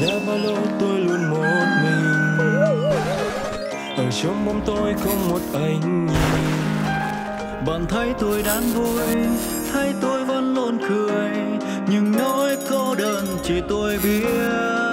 đã bao lâu tôi luôn một mình? Ở trong bóng tôi không một ánh nhìn. Bạn thấy tôi đang vui, thấy tôi vẫn luôn cười. Nhưng nỗi cô đơn chỉ tôi biết.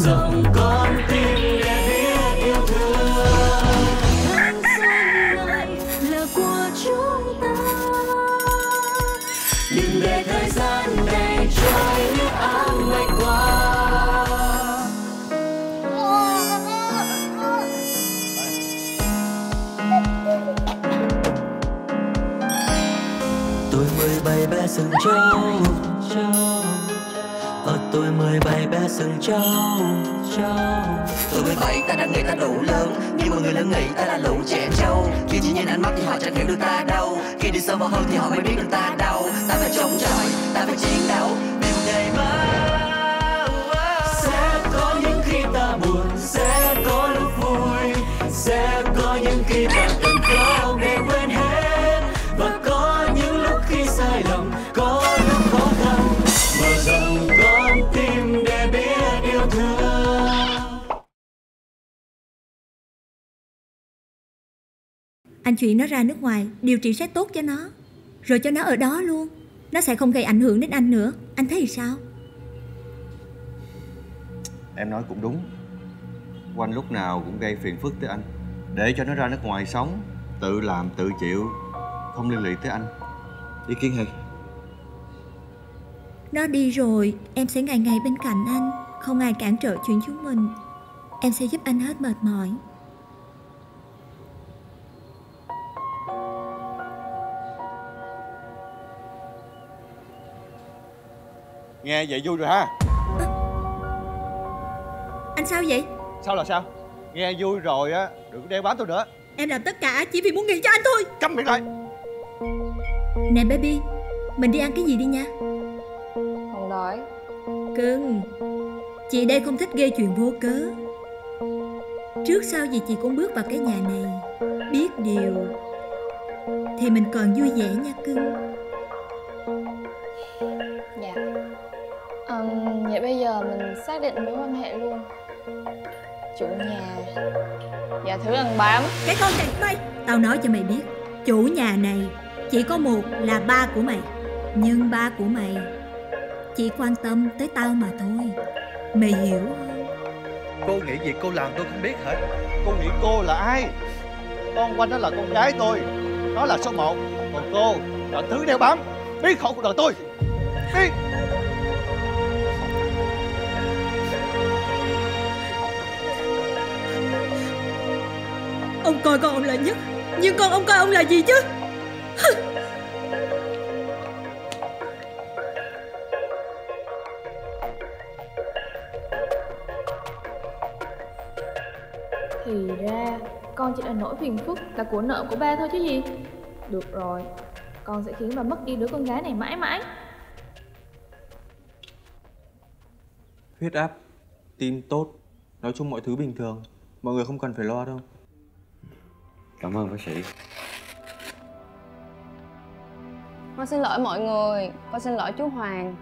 so go. Sừng trâu trâu Tôi mới bảy ta đã nghĩ ta đủ lớn. Nhưng mà người lớn nghĩ ta là lũ trẻ trâu. Khi chỉ nhìn ánh mắt thì họ chẳng hiểu được ta đâu. Khi đi sâu vào hơn thì họ mới biết được ta đâu. Ta phải chống chọi, ta phải chiến đấu. Anh chuyển nó ra nước ngoài, điều trị sẽ tốt cho nó. Rồi cho nó ở đó luôn. Nó sẽ không gây ảnh hưởng đến anh nữa. Anh thấy sao? Em nói cũng đúng Quanh lúc nào cũng gây phiền phức tới anh Để cho nó ra nước ngoài sống Tự làm tự chịu Không liên lụy tới anh Ý kiến hay Nó đi rồi, em sẽ ngày ngày bên cạnh anh. Không ai cản trở chuyện chúng mình. Em sẽ giúp anh hết mệt mỏi. Nghe vậy vui rồi ha Anh sao vậy? Sao là sao Nghe vui rồi á Đừng có đeo bám tôi nữa Em làm tất cả chỉ vì muốn nghĩ cho anh thôi. Câm miệng lại Nè baby, mình đi ăn cái gì đi nha. Không đói Cưng, chị đây không thích gây chuyện vô cớ. Trước sau gì chị cũng bước vào cái nhà này, biết điều thì mình còn vui vẻ nha cưng. Dạ Ừm, Vậy bây giờ mình xác định mối quan hệ luôn. Chủ nhà. Dạ thử ăn bám Cái con này mày, tao nói cho mày biết, chủ nhà này chỉ có một là ba của mày, nhưng ba của mày chỉ quan tâm tới tao mà thôi. Mày hiểu không? Cô nghĩ gì cô làm tôi không biết hả? Cô nghĩ cô là ai? Con quanh đó là con gái tôi. Nó là số một. Còn cô là thứ đeo bám. Biết khẩu cuộc đời tôi. Biết Ông coi con ông là nhất, nhưng con ông coi ông là gì chứ? Thì ra con chỉ là nỗi phiền phức là của nợ của ba thôi chứ gì Được rồi Con sẽ khiến bà mất đi đứa con gái này mãi mãi Huyết áp, tim tốt, nói chung mọi thứ bình thường. Mọi người không cần phải lo đâu. Cảm ơn bác sĩ. Con xin lỗi mọi người, con xin lỗi chú Hoàng.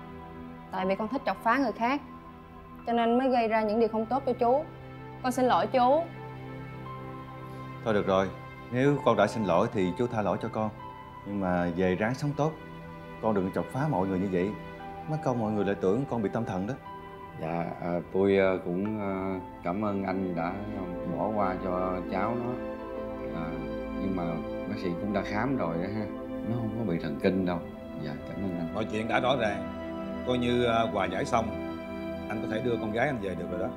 Tại vì con thích chọc phá người khác Cho nên mới gây ra những điều không tốt cho chú. Con xin lỗi chú. Thôi được rồi. Nếu con đã xin lỗi thì chú tha lỗi cho con. Nhưng mà về ráng sống tốt. Con đừng chọc phá mọi người như vậy. Mất công mọi người lại tưởng con bị tâm thần đó. Dạ, à, tôi à, cũng à, cảm ơn anh đã bỏ qua cho cháu nó à, nhưng mà bác sĩ cũng đã khám rồi đó ha. Nó không có bị thần kinh đâu. Dạ cảm ơn anh. Mọi chuyện đã rõ ràng. Coi như à, hòa giải xong anh có thể đưa con gái anh về được rồi đó.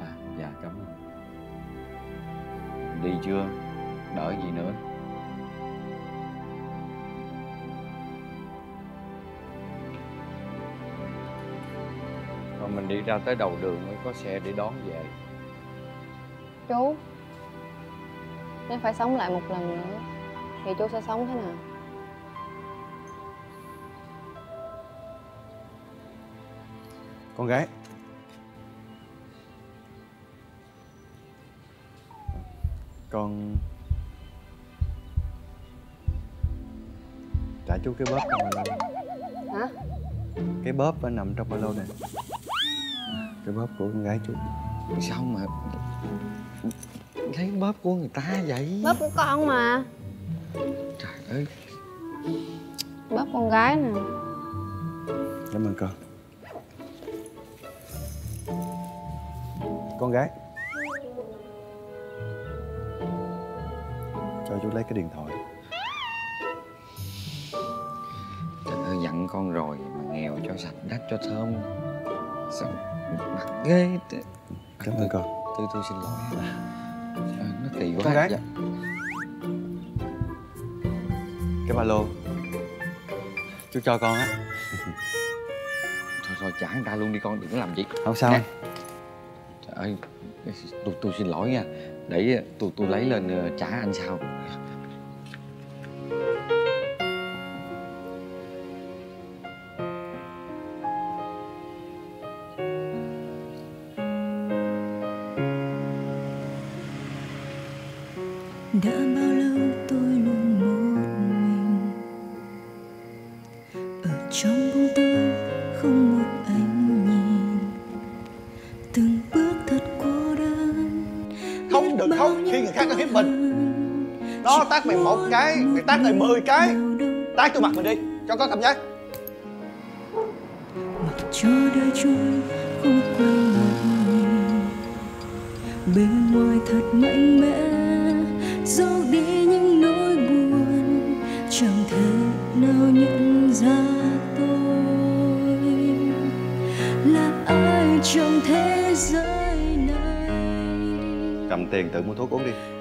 À dạ cảm ơn. Đi chưa? Đợi gì nữa? Rồi mình đi ra tới đầu đường mới có xe để đón về. Chú nếu phải sống lại một lần nữa. Thì chú sẽ sống thế nào? Con gái. Con Trả chú cái bóp trong ba lô Hả? Cái bóp ở nằm trong ba lô này. Cái bóp của con gái chú Sao mà Lấy bóp của người ta vậy? Bóp của con mà. Trời ơi. Bóp con gái nè. Cảm ơn con. Con gái. Cho chú lấy cái điện thoại. Trời ơi dặn con rồi mà nghèo cho sạch đất cho thơm. Sao mặt ghê? Cảm ơn con. Tôi tôi xin lỗi à, Nó kỳ quá. Con gái. Dạ. Cái ba lô. Chú cho con á. Thôi thôi trả người ta luôn đi con đừng có làm gì Không sao Nè. Trời ơi tôi, tôi xin lỗi nha. Để tôi tôi lấy lên ờ, trả anh sau từng bước thật cô đơn. Không được không. khi người khác có hiếp mình. Nó tát mày một cái Mày tát lại 10 cái. Tát vô mặt mày đi. Cho có cảm giác cho đời trôi không nhìn bên ngoài thật mạnh mẽ giấu đi những nỗi buồn. Chẳng thể nào nhận Cầm tiền tự mua thuốc uống đi.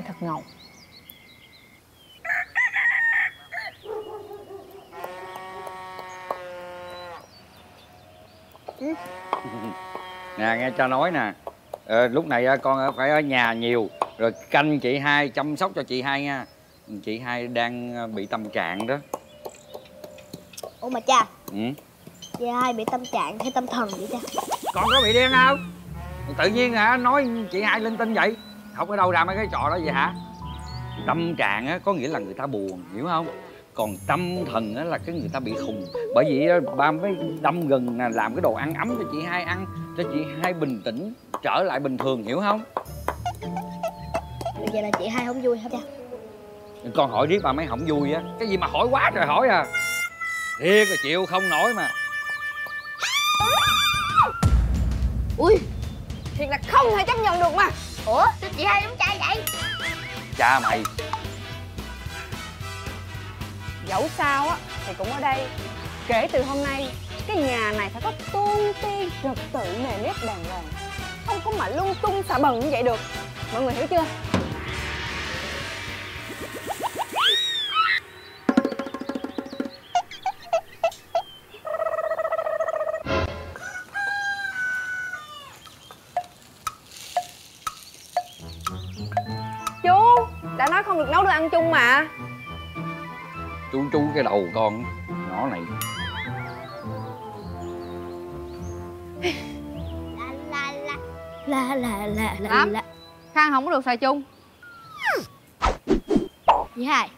Phải thật ngầu. Nè nghe cha nói nè. Ờ, Lúc này á, con phải ở nhà nhiều Rồi canh chị hai chăm sóc cho chị hai nha. Chị hai đang ờ, bị tâm trạng đó. Ủa mà cha? Ừ. Chị hai bị tâm trạng hay tâm thần vậy cha? Con có bị điên không? Tự nhiên hả nói chị hai linh tinh vậy Học ở đâu ra mấy cái trò đó vậy hả? Tâm trạng á, có nghĩa là người ta buồn hiểu không? Còn tâm thần á, là cái người ta bị khùng. Bởi vì ba mới đâm nè làm cái đồ ăn ấm cho chị hai ăn cho chị hai bình tĩnh trở lại bình thường hiểu không? Giờ là chị hai không vui hả cha? Con hỏi riết bà mấy không vui á. Cái gì mà hỏi quá trời hỏi à. Thiệt là chịu không nổi mà. Ui Thiệt là không thể chấp nhận được mà. Ủa sao chị hai giống trai vậy? Cha mày. Dẫu sao á thì cũng ở đây. Kể từ hôm nay Cái nhà này phải có tôn ti trật tự nề nếp đàng hoàng. Không có mà lung tung xả bần như vậy được. Mọi người hiểu chưa cái đầu con nhỏ này. La la la la la la. Lắm. la Khăn không có được xài chung. Chị hai.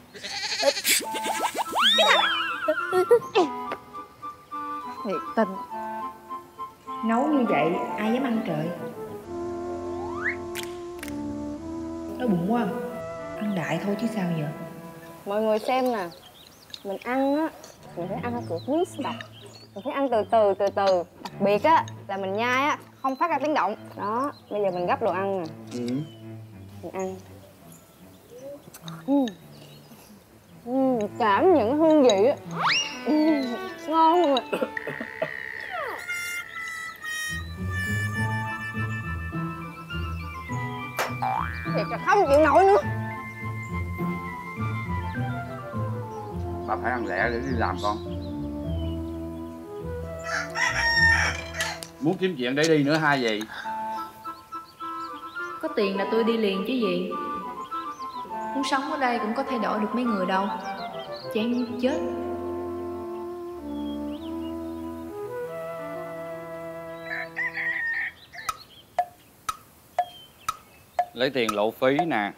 Thiệt tình. Nấu như vậy ai dám ăn trời? Đói bụng quá. Ăn đại thôi chứ sao giờ? Mọi người xem nè Mình ăn á Mình phải ăn kiểu mix độc Mình phải ăn từ từ từ từ. Đặc biệt á là mình nhai á Không phát ra tiếng động. Đó Bây giờ mình gấp đồ ăn nè. Ừ. Mình ăn. Uhm. Uhm, Cảm những hương vị á. Uhm, Ngon không ạ. Thiệt là không chịu nổi nữa bà phải ăn lẹ để đi làm con. Muốn kiếm chuyện để đi nữa hai gì Có tiền là tôi đi liền chứ gì. Muốn sống ở đây cũng có thay đổi được mấy người đâu. Chán chết. Lấy tiền lộ phí nè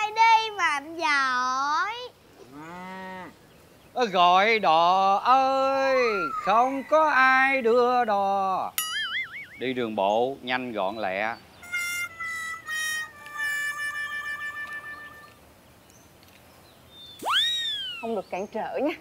Ai đi mạnh giỏi gọi đò ơi, không có ai đưa đò. Đi đường bộ, nhanh gọn lẹ. Không được cản trở nha.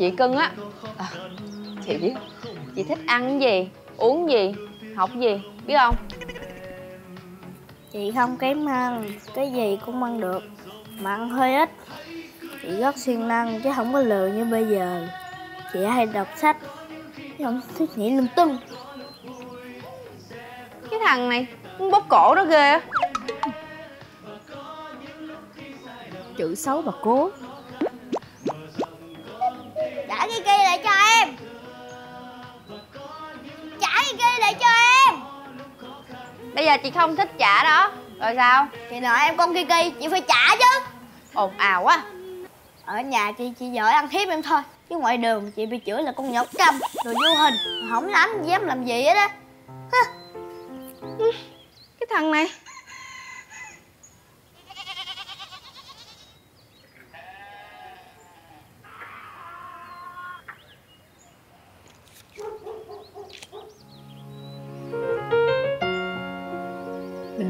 Chị cưng á. À, Chị biết. Chị thích ăn gì, uống gì, học gì? Biết không? Chị không kém ăn Cái gì cũng ăn được Mà ăn hơi ít. Chị rất siêng năng chứ không có lừa như bây giờ. Chị hay đọc sách Chứ không thích nghĩ lung tung. Cái thằng này Muốn bóp cổ nó ghê á. Chữ xấu mà cố chị không thích trả đó. Rồi sao? Chị nợ em con Kiki chị phải trả chứ. Ồn ào quá. Ở nhà chị chỉ giỏi ăn hiếp em thôi. Chứ ngoài đường chị bị chửi là con nhỏ câm Rồi vô hình. Không làm dám làm gì hết á. Cái thằng này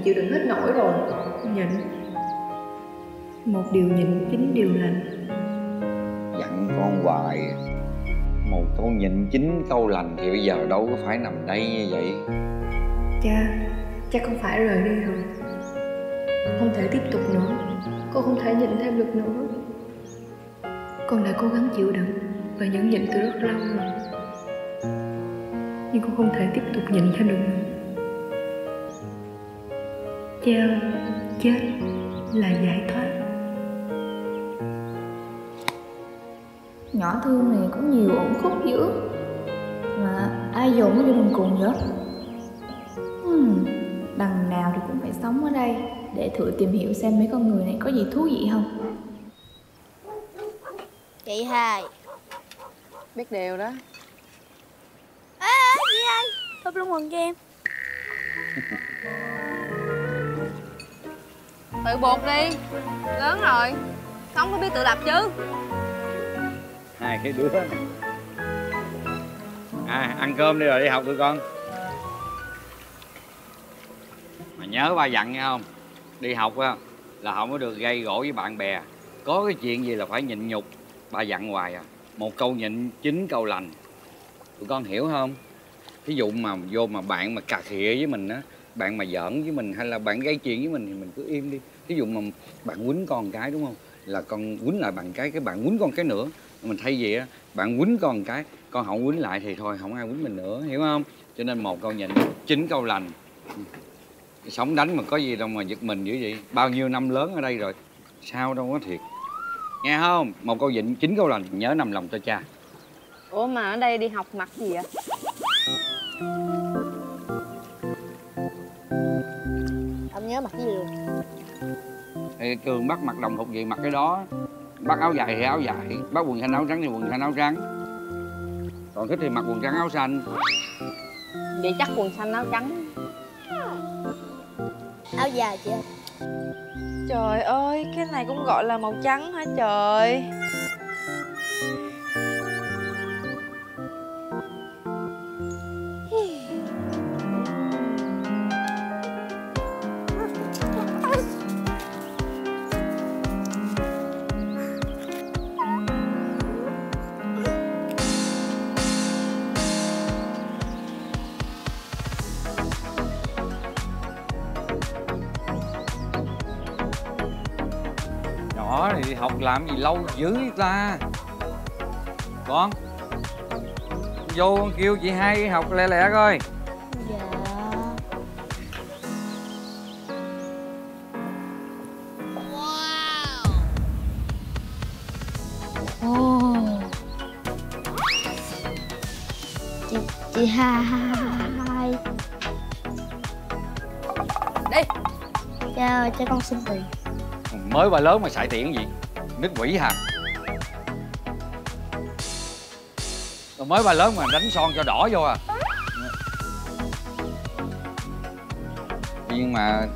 chịu đựng hết nổi rồi Nhịn. Một điều nhịn chín điều lành. Dặn con hoài. Một câu nhịn chín câu lành thì bây giờ đâu có phải nằm đây như vậy. Cha Cha không phải rời đi rồi. Không thể tiếp tục nữa. Con không thể nhịn thêm được nữa. Con đã cố gắng chịu đựng Và nhẫn nhịn từ rất lâu rồi. Nhưng con không thể tiếp tục nhịn thêm được nữa Cha chết là giải thoát. Nhỏ thương này có nhiều ổn khúc dữ. Mà ai dồn nó vô đường cùng vậy? Hmm, Đằng nào thì cũng phải sống ở đây Để thử tìm hiểu xem mấy con người này có gì thú vị không. Chị hai. Biết điều đó. Ê, ê, chị hai. Thơm lông quần cho em Tự buộc đi. Lớn rồi. Sống có biết tự lập chứ. Hai cái đứa. Này à ăn cơm đi rồi đi học tụi con. Mà nhớ ba dặn nghe không? Đi học á, là không có được gây gỗ với bạn bè. Có cái chuyện gì là phải nhịn nhục. Ba dặn hoài à. Một câu nhịn, chín câu lành. Tụi con hiểu không? Thí dụ mà vô mà bạn mà cà khịa với mình á bạn mà giỡn với mình hay là bạn gây chuyện với mình thì mình cứ im đi. Thí dụ mà bạn quýnh con cái, đúng không? Là con quýnh lại bạn cái cái bạn quýnh con cái nữa. Mình thay vì á, bạn quýnh con cái, con không quýnh lại thì thôi không ai quýnh mình nữa, hiểu không? Cho nên một câu nhịn chín câu lành. Sống đánh mà có gì đâu mà giật mình dữ vậy. Bao nhiêu năm lớn ở đây rồi, sao đâu có thiệt. Nghe không? Một câu nhịn chín câu lành, nhớ nằm lòng cho cha. Ủa mà ở đây đi học mặc gì vậy? Nhớ mặt gì luôn thì trường bắt mặc đồng phục gì mặc cái đó. Bắt áo dài thì áo dài bắt quần xanh áo trắng thì quần xanh áo trắng. Còn thích thì mặc quần trắng áo xanh. Vậy chắc quần xanh áo trắng. Áo dài chị ơi. Trời ơi, cái này cũng gọi là màu trắng hả trời làm gì lâu dữ ta. Con vô con kêu chị hai học lẹ lẹ coi. Dạ. Ồ. Chị, chị hai Đi. Cho, cho con xin tiền mới ba lớn mà xài tiền cái gì nít quỷ hả? Rồi mới ba lớn mà đánh son cho đỏ vô à. Nhưng mà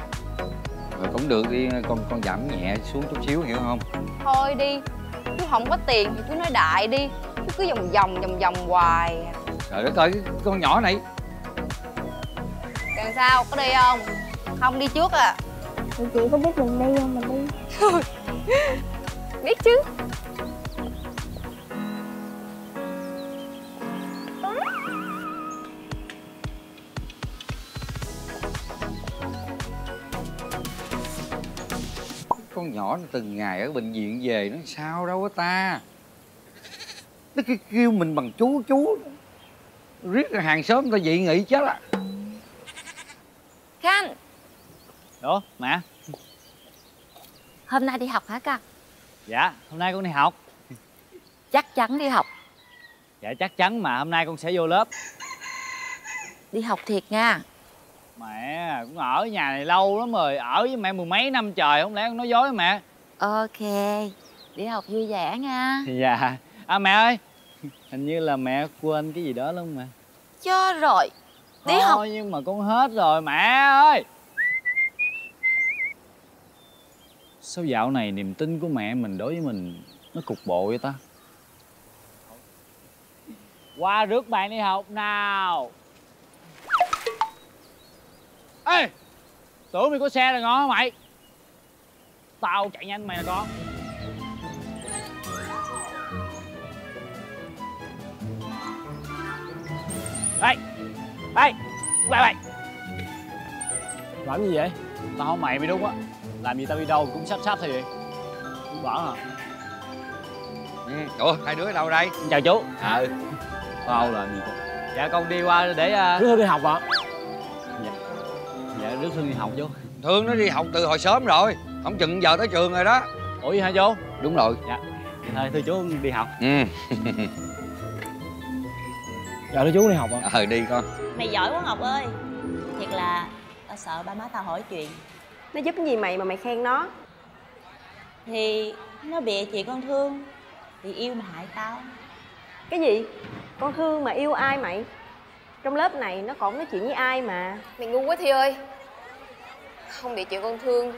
rồi cũng được đi con con giảm nhẹ xuống chút xíu hiểu không? Thôi đi Chú không có tiền thì chú nói đại đi Chú cứ vòng vòng vòng vòng hoài. Trời đất ơi cái con nhỏ này. Cần sao có đi không? Không đi trước à. Chị chị có biết mình đi không? Mình đi Biết chứ. Con nhỏ nó từng ngày ở bệnh viện về nó sao đâu có ta. Nó cứ kêu mình bằng chú chú. Riết là hàng xóm ta dị nghị chết á. Khanh. Ủa mẹ? Hôm nay đi học hả con Dạ hôm nay con đi học. Chắc chắn đi học. Dạ chắc chắn mà hôm nay con sẽ vô lớp. Đi học thiệt nha. Mẹ cũng ở nhà này lâu lắm rồi Ở với mẹ mười mấy năm trời Không lẽ con nói dối mẹ? Ok Đi học vui vẻ nha. Dạ. À mẹ ơi Hình như là mẹ quên cái gì đó luôn mà. Cho rồi Đi Thôi, học. nhưng mà con hết rồi mẹ ơi Sao dạo này niềm tin của mẹ mình đối với mình Nó cục bộ vậy ta? Qua rước bạn đi học nào. Ê, Tưởng mày có xe là ngon hả mày? Tao chạy nhanh mày là con Ê Ê Lại mày Làm gì vậy? Tao không mày mày đúng á làm gì tao đi đâu cũng sắp sắp thôi vậy. Chú bảo hả ừ. ủa hai đứa ở đâu đây? Chào chú. Ừ Tao làm gì Dạ con đi qua để uh... Rước Hương đi học ạ Dạ. Dạ rước Hương đi học chú. Thương nó đi học từ hồi sớm rồi. Không chừng giờ tới trường rồi đó. Ủa vậy hả chú? Đúng rồi. Dạ. À, thưa chú đi học. Ừ. Dạ thưa chú đi học ạ ờ đi con. Mày giỏi quá Ngọc ơi. Thiệt là tao sợ ba má tao hỏi chuyện Nó giúp cái gì mày mà mày khen nó? Thì nó bịa chị con thương Thì yêu mà hại tao. Cái gì? Con thương mà yêu ai mày? Trong lớp này nó còn nói chuyện với ai mà? Mày ngu quá Thi ơi. Không bị chuyện con thương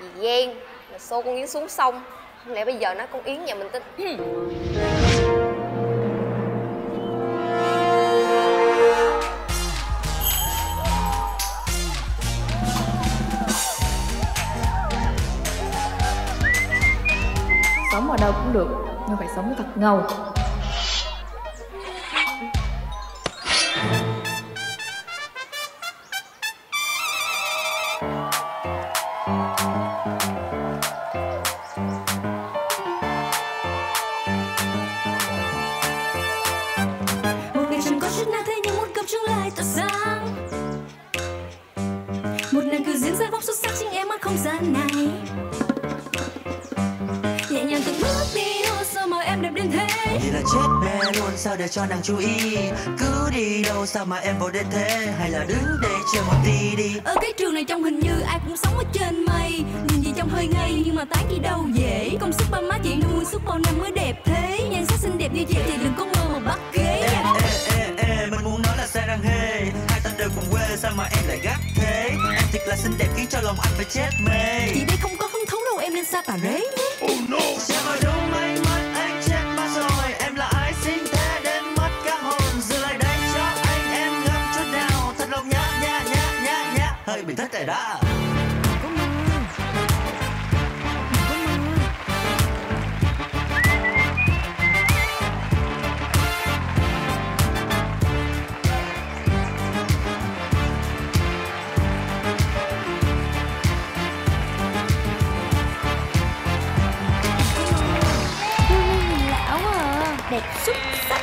Vì ghen Là xô con Yến xuống sông. Không lẽ bây giờ nó con Yến nhà mình tin Sống ở đâu cũng được Nhưng phải sống thật ngầu. Chết mẹ luôn. Sao để cho nàng chú ý? Cứ đi đâu sao mà em vô đến thế? Hay là đứng đây chờ một tí đi. Ở cái trường này trông hình như ai cũng sống ở trên mây. Nhìn gì trông hơi ngây nhưng mà tán gì đâu dễ. Công sức ba má chị nuôi suốt bao năm mới đẹp thế. Nhan sắc xinh đẹp như chị thì đừng có mơ mà bắt ghế Ê ê ê mình muốn nói là xe răng hê. Hai ta đều cùng quê sao mà em lại gắt thế? Em thật là xinh đẹp khiến cho lòng anh phải chết mê. Chị đây không có hứng thú đâu em nên xa tà rế Oh no. Xem mình thích rồi đó. Lão à Đẹp xuất sắc.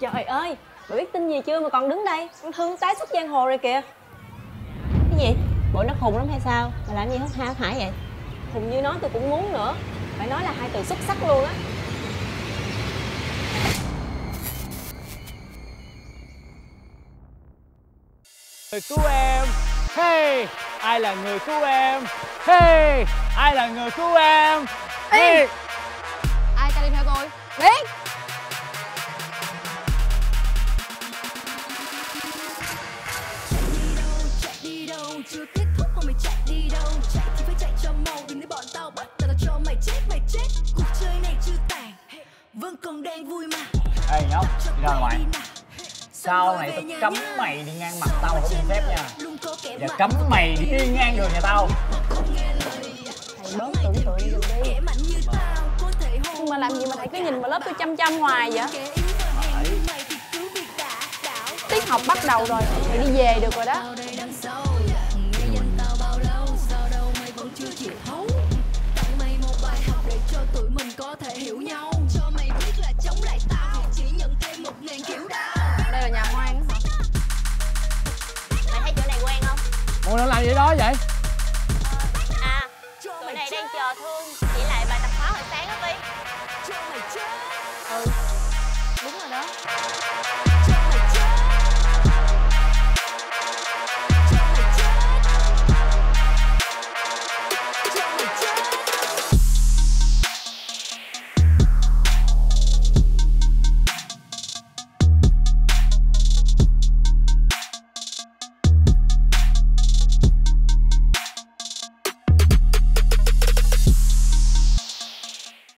Trời ơi, Bà biết tin gì chưa mà còn đứng đây? Con thương tái xuất giang hồ rồi kìa. Bộ nó khùng lắm hay sao? Mà làm gì hất hải vậy? Khùng như nó tôi cũng muốn nữa. Phải nói là hai từ xuất sắc luôn á. Người cứu em. Hey ai là người cứu em? Hey ai là người cứu em? Hey. Ai cho đi theo tôi? Biết ê nhóc đi ra ngoài. Sau này tao cấm mày đi ngang mặt tao không phép nha. và cấm mày đi ngang đường nhà tao. Thầy bớt tưởng tượng đi. Đi Nhưng mà làm gì mà thầy cứ nhìn vào lớp tôi chăm chăm hoài vậy? Tiết học bắt đầu rồi Thầy đi về được rồi đó đó vậy?